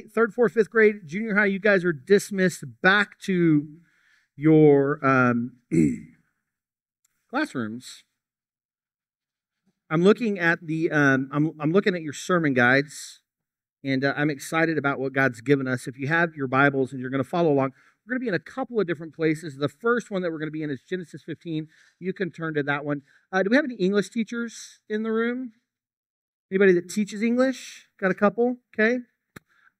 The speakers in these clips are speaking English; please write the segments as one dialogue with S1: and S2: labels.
S1: Third, fourth, fifth grade, junior high, you guys are dismissed back to your um, classrooms. I'm looking at the um, I'm, I'm looking at your sermon guides, and uh, I'm excited about what God's given us. If you have your Bibles and you're going to follow along, we're going to be in a couple of different places. The first one that we're going to be in is Genesis 15. You can turn to that one. Uh, do we have any English teachers in the room? Anybody that teaches English? Got a couple? Okay.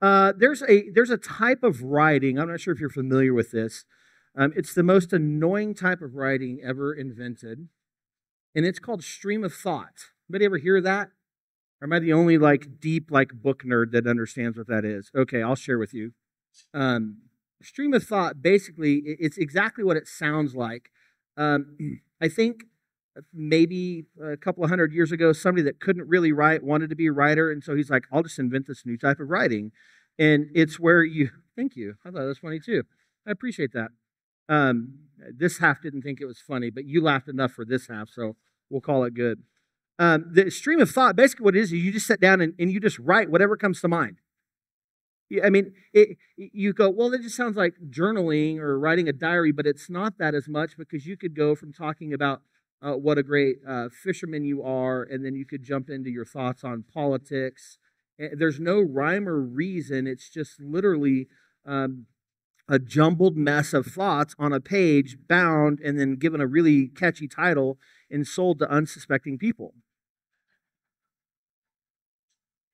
S1: Uh, there's a there's a type of writing. I'm not sure if you're familiar with this. Um, it's the most annoying type of writing ever invented, and it's called stream of thought. Anybody ever hear that? Or am I the only like deep like book nerd that understands what that is? Okay, I'll share with you. Um, stream of thought basically it's exactly what it sounds like. Um, I think maybe a couple of hundred years ago, somebody that couldn't really write wanted to be a writer, and so he's like, "I'll just invent this new type of writing," and it's where you. Thank you. I thought that was funny too. I appreciate that. Um, this half didn't think it was funny, but you laughed enough for this half, so we'll call it good. Um, the stream of thought, basically, what it is, is you just sit down and, and you just write whatever comes to mind. I mean, it, you go, well, that just sounds like journaling or writing a diary, but it's not that as much because you could go from talking about uh, what a great uh, fisherman you are, and then you could jump into your thoughts on politics. Eh, there's no rhyme or reason. It's just literally um, a jumbled mess of thoughts on a page, bound, and then given a really catchy title and sold to unsuspecting people.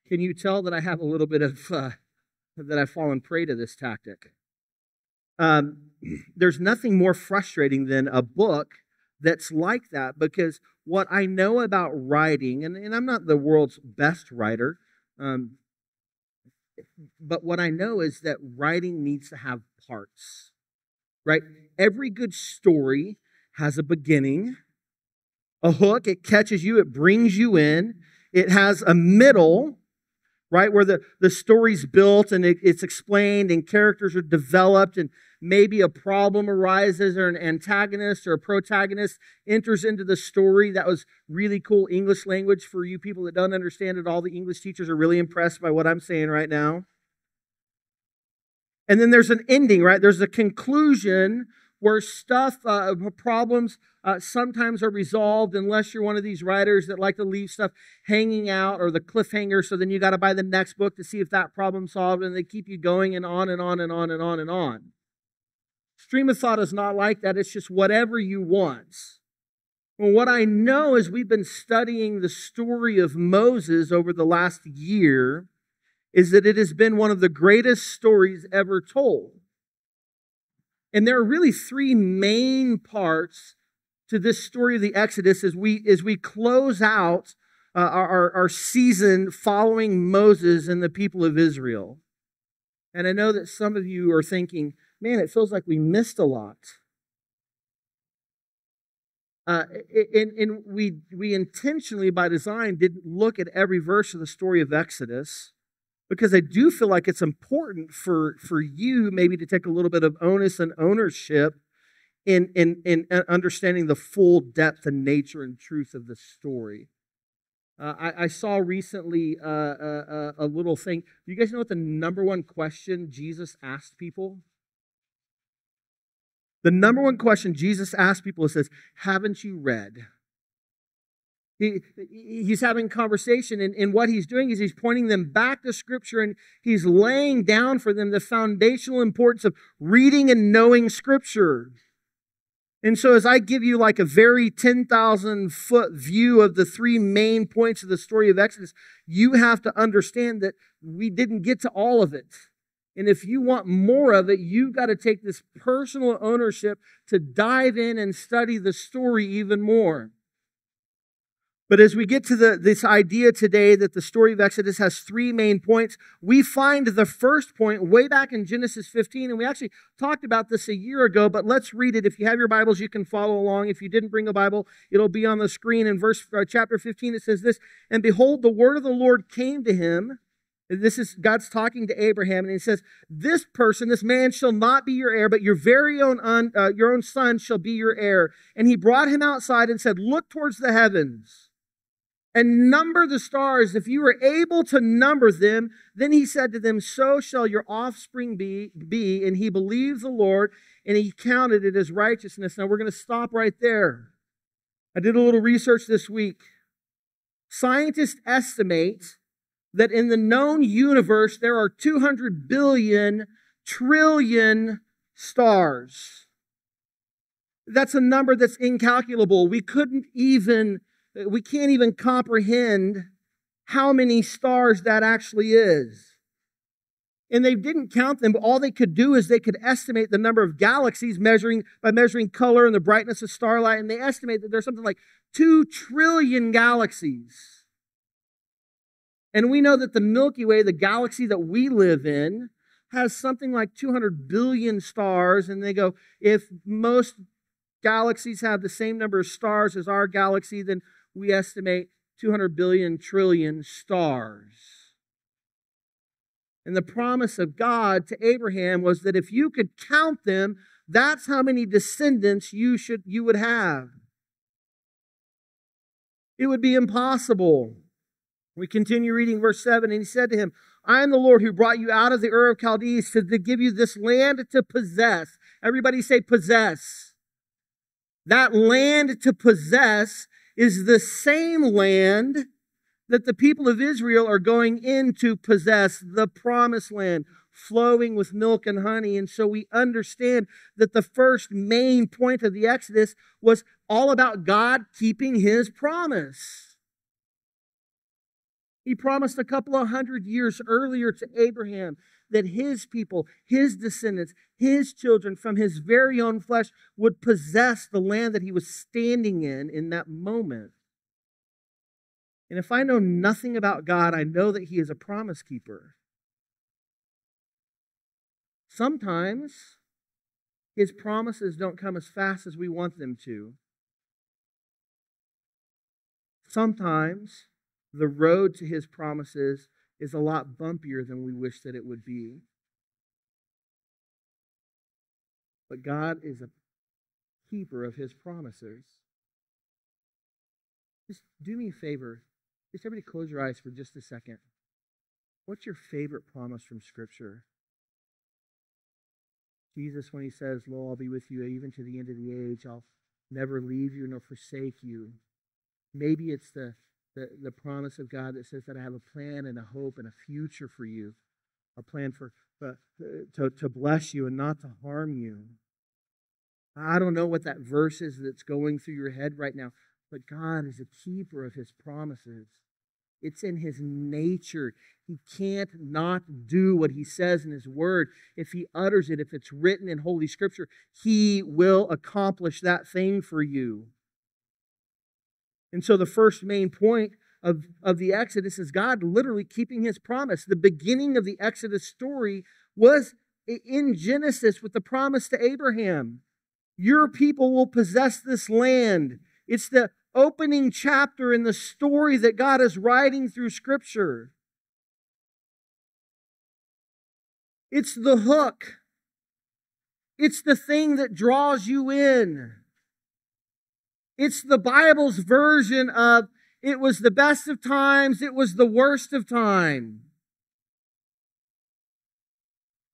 S1: Can you tell that I have a little bit of uh, that I've fallen prey to this tactic? Um, there's nothing more frustrating than a book that's like that because what I know about writing, and, and I'm not the world's best writer, um, but what I know is that writing needs to have parts, right? Every good story has a beginning, a hook, it catches you, it brings you in, it has a middle, right, where the, the story's built and it, it's explained and characters are developed and maybe a problem arises or an antagonist or a protagonist enters into the story. That was really cool English language for you people that don't understand it. All the English teachers are really impressed by what I'm saying right now. And then there's an ending, right? There's a conclusion where stuff, uh, problems uh, sometimes are resolved unless you're one of these writers that like to leave stuff hanging out or the cliffhanger. So then you got to buy the next book to see if that problem solved, and they keep you going and on and on and on and on and on. Stream of thought is not like that. It's just whatever you want. Well, what I know is we've been studying the story of Moses over the last year is that it has been one of the greatest stories ever told. And there are really three main parts to this story of the Exodus as we, as we close out uh, our, our season following Moses and the people of Israel. And I know that some of you are thinking, man, it feels like we missed a lot. Uh, and, and we, we intentionally, by design, didn't look at every verse of the story of Exodus because I do feel like it's important for, for you maybe to take a little bit of onus and ownership in, in, in understanding the full depth and nature and truth of the story. Uh, I, I, saw recently uh, uh, uh a little thing. Do you guys know what the number one question Jesus asked people? The number one question Jesus asked people is this Haven't you read? He, he's having conversation, and, and what he's doing is he's pointing them back to Scripture and he's laying down for them the foundational importance of reading and knowing Scripture. And so, as I give you like a very 10,000 foot view of the three main points of the story of Exodus, you have to understand that we didn't get to all of it. And if you want more of it, you've got to take this personal ownership to dive in and study the story even more. But as we get to the, this idea today that the story of Exodus has three main points, we find the first point way back in Genesis 15, and we actually talked about this a year ago, but let's read it. If you have your Bibles, you can follow along. If you didn't bring a Bible, it'll be on the screen. In verse uh, chapter 15, it says this, And behold, the word of the Lord came to him. This is God's talking to Abraham, and he says, "This person, this man, shall not be your heir, but your very own un, uh, your own son shall be your heir." And he brought him outside and said, "Look towards the heavens." And number the stars. If you were able to number them, then he said to them, So shall your offspring be, be. And he believed the Lord, and he counted it as righteousness. Now we're going to stop right there. I did a little research this week. Scientists estimate that in the known universe there are 200 billion trillion stars. That's a number that's incalculable. We couldn't even, we can't even comprehend how many stars that actually is. And they didn't count them, but all they could do is they could estimate the number of galaxies measuring by measuring color and the brightness of starlight. And they estimate that there's something like two trillion galaxies. And we know that the Milky Way, the galaxy that we live in, has something like 200 billion stars. And they go, if most galaxies have the same number of stars as our galaxy, then we estimate 200 billion trillion stars. And the promise of God to Abraham was that if you could count them, that's how many descendants you should you would have. It would be impossible. We continue reading verse 7, and he said to him, I am the Lord who brought you out of the Ur of Chaldees to, to give you this land to possess. Everybody say possess. That land to possess is the same land that the people of Israel are going in to possess, the promised land, flowing with milk and honey. And so we understand that the first main point of the Exodus was all about God keeping his promise. He promised a couple of hundred years earlier to Abraham that his people, his descendants, his children from his very own flesh would possess the land that he was standing in in that moment. And if I know nothing about God, I know that he is a promise keeper. Sometimes his promises don't come as fast as we want them to. Sometimes the road to his promises is a lot bumpier than we wish that it would be. But God is a keeper of his promises. Just do me a favor. Just everybody close your eyes for just a second. What's your favorite promise from Scripture? Jesus, when he says, Lo, I'll be with you even to the end of the age, I'll never leave you nor forsake you. Maybe it's the the, the promise of God that says that I have a plan and a hope and a future for you, a plan for uh, to, to bless you and not to harm you. I don't know what that verse is that's going through your head right now, but God is a keeper of his promises. It's in his nature. He can't not do what he says in his word. If he utters it, if it's written in Holy Scripture, he will accomplish that thing for you. And so the first main point of, of the Exodus is God literally keeping his promise. The beginning of the Exodus story was in Genesis with the promise to Abraham Your people will possess this land. It's the opening chapter in the story that God is writing through Scripture. It's the hook, it's the thing that draws you in. It's the Bible's version of it was the best of times, it was the worst of time.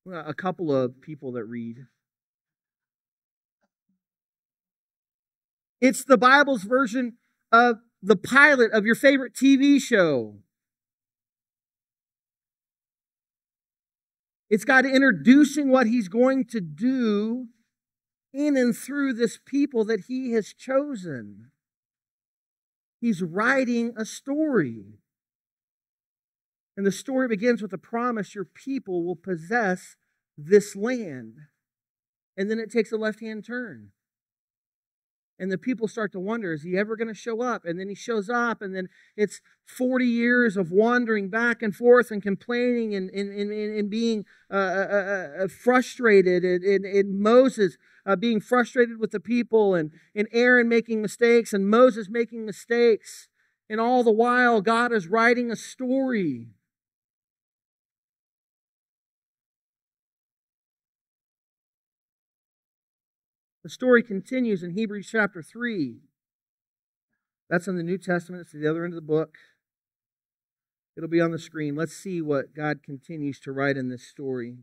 S1: Well, a couple of people that read. It's the Bible's version of the pilot of your favorite TV show. It's God introducing what He's going to do in and through this people that he has chosen. He's writing a story. And the story begins with a promise your people will possess this land. And then it takes a left hand turn. And the people start to wonder, is he ever going to show up? And then he shows up, and then it's 40 years of wandering back and forth and complaining and, and, and, and being uh, uh, uh, uh frustrated. And, and, and Moses uh, being frustrated with the people, and, and Aaron making mistakes, and Moses making mistakes. And all the while, God is writing a story. The story continues in Hebrews chapter 3. That's in the New Testament. It's the other end of the book. It'll be on the screen. Let's see what God continues to write in this story.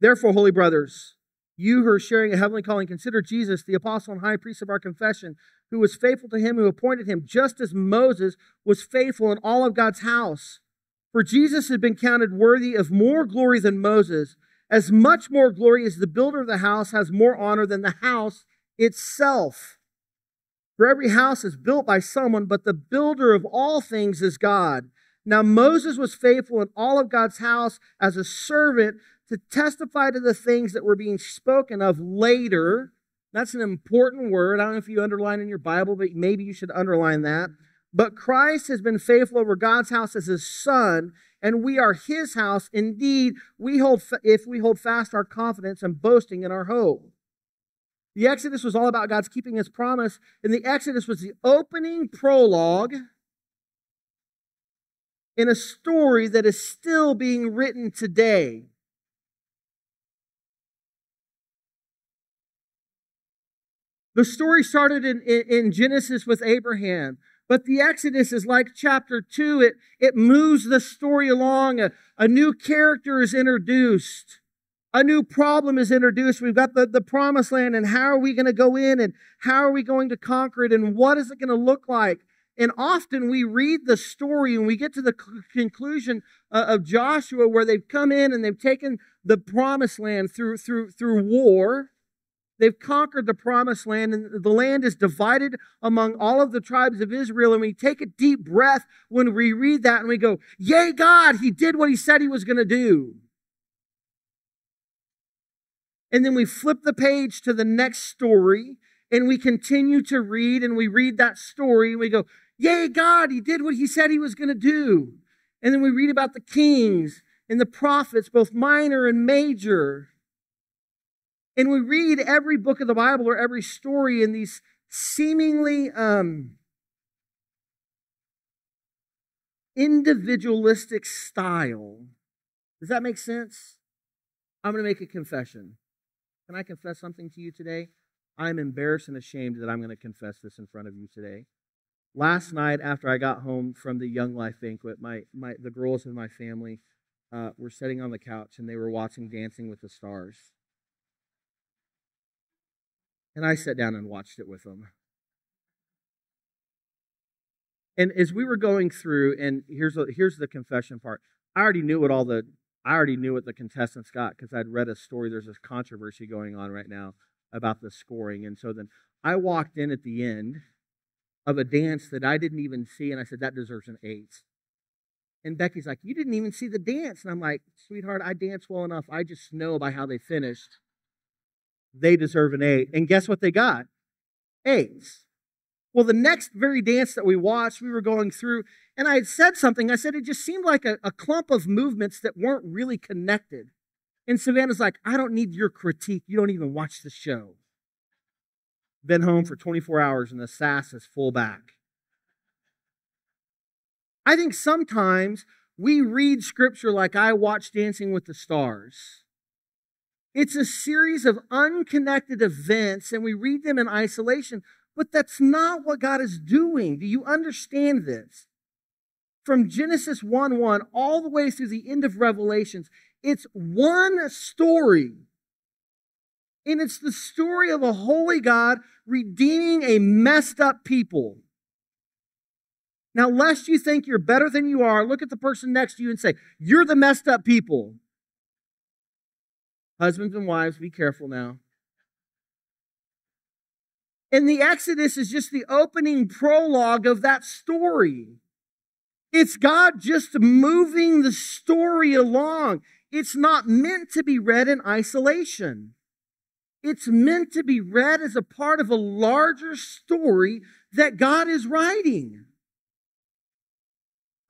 S1: Therefore, holy brothers, you who are sharing a heavenly calling, consider Jesus, the apostle and high priest of our confession, who was faithful to him who appointed him, just as Moses was faithful in all of God's house. For Jesus had been counted worthy of more glory than Moses, as much more glory as the builder of the house has more honor than the house itself. For every house is built by someone, but the builder of all things is God. Now Moses was faithful in all of God's house as a servant to testify to the things that were being spoken of later. That's an important word. I don't know if you underline in your Bible, but maybe you should underline that. But Christ has been faithful over God's house as his son, and we are his house. Indeed, we hold if we hold fast our confidence and boasting in our hope. The Exodus was all about God's keeping his promise, and the Exodus was the opening prologue in a story that is still being written today. The story started in, in, in, Genesis with Abraham, but the Exodus is like chapter 2. It, it moves the story along. A, a new character is introduced. A new problem is introduced. We've got the, the promised land, and how are we going to go in, and how are we going to conquer it, and what is it going to look like? And often we read the story and we get to the conclusion uh, of Joshua where they've come in and they've taken the promised land through, through, through war. They've conquered the promised land, and the land is divided among all of the tribes of Israel. And we take a deep breath when we read that and we go, Yay, God, He did what He said He was going to do. And then we flip the page to the next story and we continue to read and we read that story and we go, Yay, God, He did what He said He was going to do. And then we read about the kings and the prophets, both minor and major. And we read every book of the Bible or every story in these seemingly um, individualistic style. Does that make sense? I'm going to make a confession. Can I confess something to you today? I'm embarrassed and ashamed that I'm going to confess this in front of you today. Last night, after I got home from the Young Life banquet, my, my the girls in my family uh, were sitting on the couch and they were watching Dancing with the Stars. And I sat down and watched it with them. And as we were going through, and here's a, here's the confession part. I already knew what all the I already knew what the contestants got because I'd read a story. There's this controversy going on right now about the scoring, and so then I walked in at the end of a dance that I didn't even see, and I said that deserves an eight. And Becky's like, "You didn't even see the dance," and I'm like, "Sweetheart, I dance well enough. I just know by how they finished they deserve an eight. And guess what they got? Eights. Well, the next very dance that we watched, we were going through, and I had said something. I said it just seemed like a, a clump of movements that weren't really connected. And Savannah's like, I don't need your critique. You don't even watch the show. Been home for 24 hours and the sass is full back. I think sometimes we read scripture like I watch Dancing with the Stars. It's a series of unconnected events, and we read them in isolation, but that's not what God is doing. Do you understand this? From Genesis 1 1 all the way through the end of Revelations, it's one story. And it's the story of a holy God redeeming a messed up people. Now, lest you think you're better than you are, look at the person next to you and say, You're the messed up people. Husbands and wives, be careful now. And the Exodus is just the opening prologue of that story. It's God just moving the story along. It's not meant to be read in isolation. It's meant to be read as a part of a larger story that God is writing.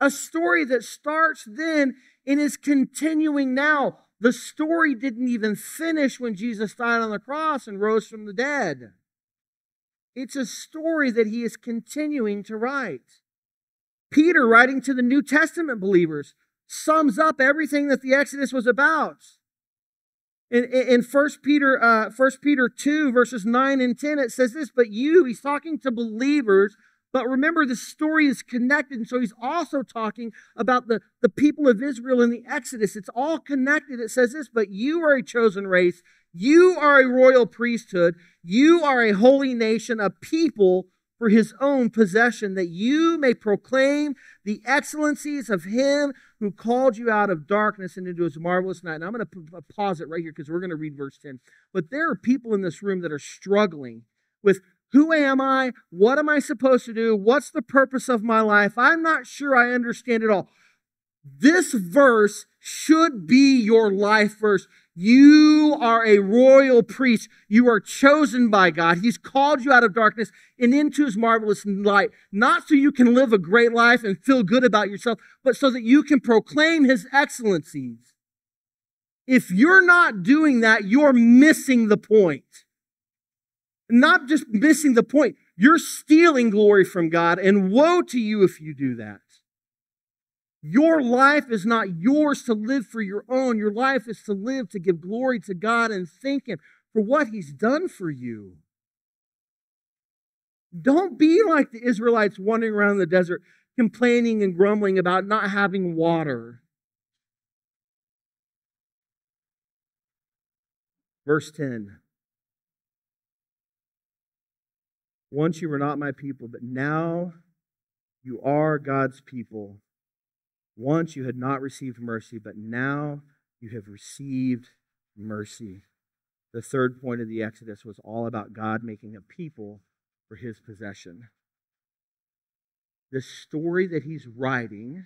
S1: A story that starts then and is continuing now the story didn't even finish when Jesus died on the cross and rose from the dead. It's a story that he is continuing to write. Peter, writing to the New Testament believers, sums up everything that the Exodus was about. In, in 1 Peter, uh, 1 Peter 2, verses 9 and 10, it says this, but you, he's talking to believers But remember, the story is connected. And so he's also talking about the, the people of Israel in the Exodus. It's all connected. It says this, but you are a chosen race. You are a royal priesthood. You are a holy nation, a people for his own possession, that you may proclaim the excellencies of him who called you out of darkness and into his marvelous night. And I'm going to pause it right here because we're going to read verse 10. But there are people in this room that are struggling with who am I? What am I supposed to do? What's the purpose of my life? I'm not sure I understand it all. This verse should be your life verse. You are a royal priest. You are chosen by God. He's called you out of darkness and into his marvelous light, not so you can live a great life and feel good about yourself, but so that you can proclaim his excellencies. If you're not doing that, you're missing the point. Not just missing the point, you're stealing glory from God, and woe to you if you do that. Your life is not yours to live for your own. Your life is to live to give glory to God and thank Him for what He's done for you. Don't be like the Israelites wandering around the desert, complaining and grumbling about not having water. Verse 10 Once you were not my people, but now you are God's people. Once you had not received mercy, but now you have received mercy. The third point of the Exodus was all about God making a people for his possession. The story that he's writing,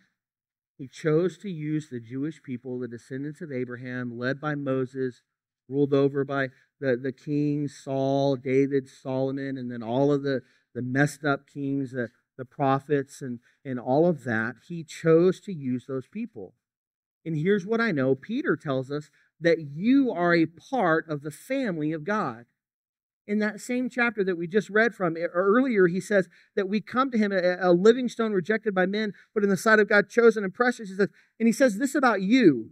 S1: he chose to use the Jewish people, the descendants of Abraham, led by Moses, ruled over by the, the kings, Saul, David, Solomon, and then all of the, the messed up kings, the, the prophets, and, and all of that, he chose to use those people. And here's what I know Peter tells us that you are a part of the family of God. In that same chapter that we just read from earlier, he says that we come to him a, a living stone rejected by men, but in the sight of God chosen and precious. He says, and he says this about you.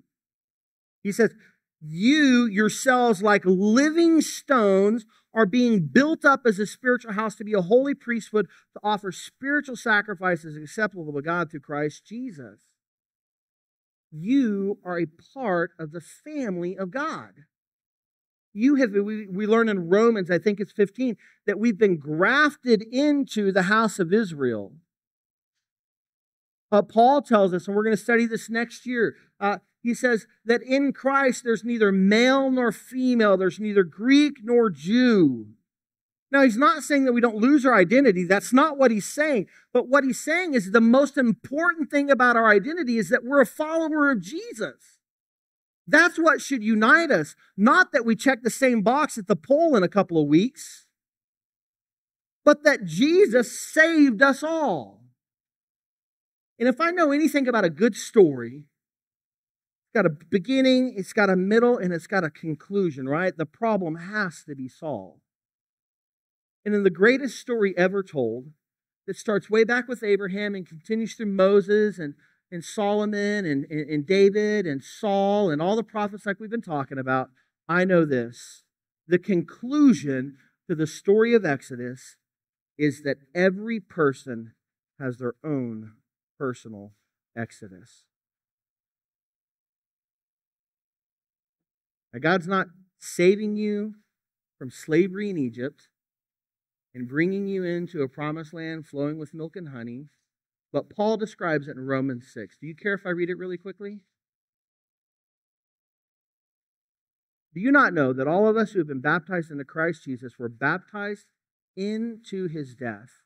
S1: He says, You yourselves, like living stones, are being built up as a spiritual house to be a holy priesthood to offer spiritual sacrifices acceptable to God through Christ Jesus. You are a part of the family of God. You have, we, we learn in Romans, I think it's 15, that we've been grafted into the house of Israel. Paul tells us, and we're going to study this next year, uh, he says that in Christ there's neither male nor female, there's neither Greek nor Jew. Now, he's not saying that we don't lose our identity. That's not what he's saying. But what he's saying is the most important thing about our identity is that we're a follower of Jesus. That's what should unite us. Not that we check the same box at the poll in a couple of weeks, but that Jesus saved us all. And if I know anything about a good story, got a beginning, it's got a middle, and it's got a conclusion, right? The problem has to be solved. And in the greatest story ever told, that starts way back with Abraham and continues through Moses and, and Solomon and, and, and David and Saul and all the prophets like we've been talking about, I know this. The conclusion to the story of Exodus is that every person has their own personal Exodus. Now, God's not saving you from slavery in Egypt and bringing you into a promised land flowing with milk and honey, but Paul describes it in Romans 6. Do you care if I read it really quickly? Do you not know that all of us who have been baptized into Christ Jesus were baptized into his death?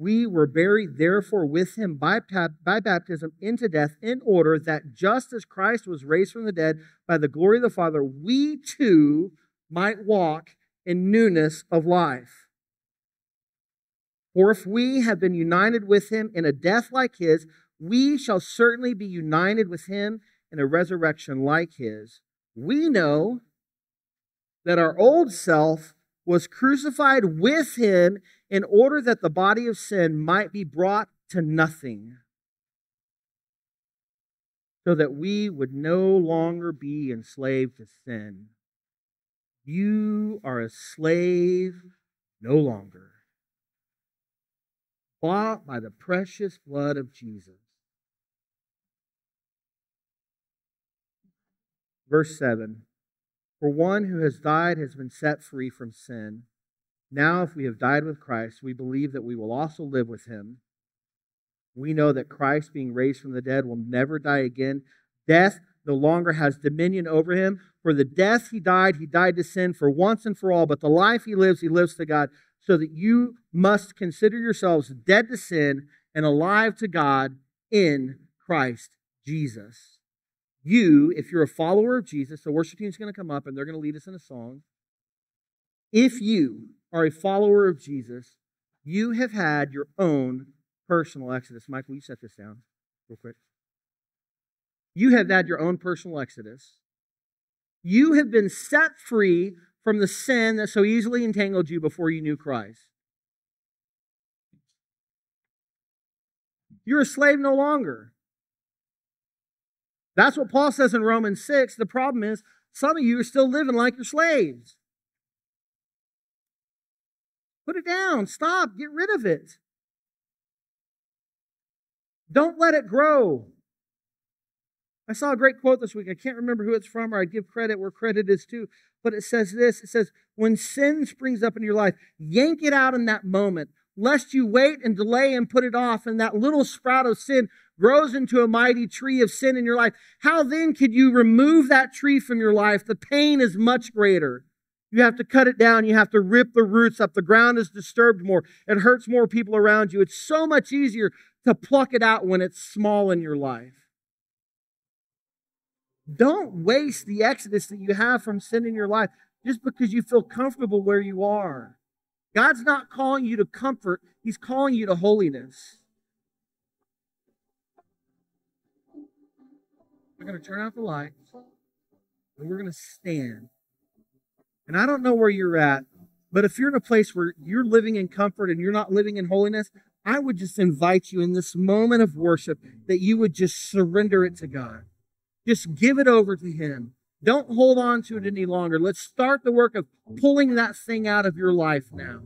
S1: We were buried therefore with him by, by baptism into death, in order that just as Christ was raised from the dead by the glory of the Father, we too might walk in newness of life. For if we have been united with him in a death like his, we shall certainly be united with him in a resurrection like his. We know that our old self was crucified with him in order that the body of sin might be brought to nothing, so that we would no longer be enslaved to sin. You are a slave no longer. bought by the precious blood of Jesus. Verse 7 For one who has died has been set free from sin. Now, if we have died with Christ, we believe that we will also live with him. We know that Christ, being raised from the dead, will never die again. Death no longer has dominion over him. For the death he died, he died to sin for once and for all. But the life he lives, he lives to God. So that you must consider yourselves dead to sin and alive to God in Christ Jesus. You, if you're a follower of Jesus, the worship team is going to come up and they're going to lead us in a song. If you are a follower of Jesus, you have had your own personal exodus. Michael, you set this down real quick. You have had your own personal exodus. You have been set free from the sin that so easily entangled you before you knew Christ. You're a slave no longer. That's what Paul says in Romans 6. The problem is, some of you are still living like you're slaves. Put it down. Stop. Get rid of it. Don't let it grow. I saw a great quote this week. I can't remember who it's from, or I'd give credit where credit is due. But it says this it says, When sin springs up in your life, yank it out in that moment, lest you wait and delay and put it off, and that little sprout of sin grows into a mighty tree of sin in your life. How then could you remove that tree from your life? The pain is much greater. You have to cut it down. You have to rip the roots up. The ground is disturbed more. It hurts more people around you. It's so much easier to pluck it out when it's small in your life. Don't waste the exodus that you have from sin in your life just because you feel comfortable where you are. God's not calling you to comfort, He's calling you to holiness. We're going to turn out the lights and we're going to stand. And I don't know where you're at, but if you're in a place where you're living in comfort and you're not living in holiness, I would just invite you in this moment of worship that you would just surrender it to God. Just give it over to Him. Don't hold on to it any longer. Let's start the work of pulling that thing out of your life now.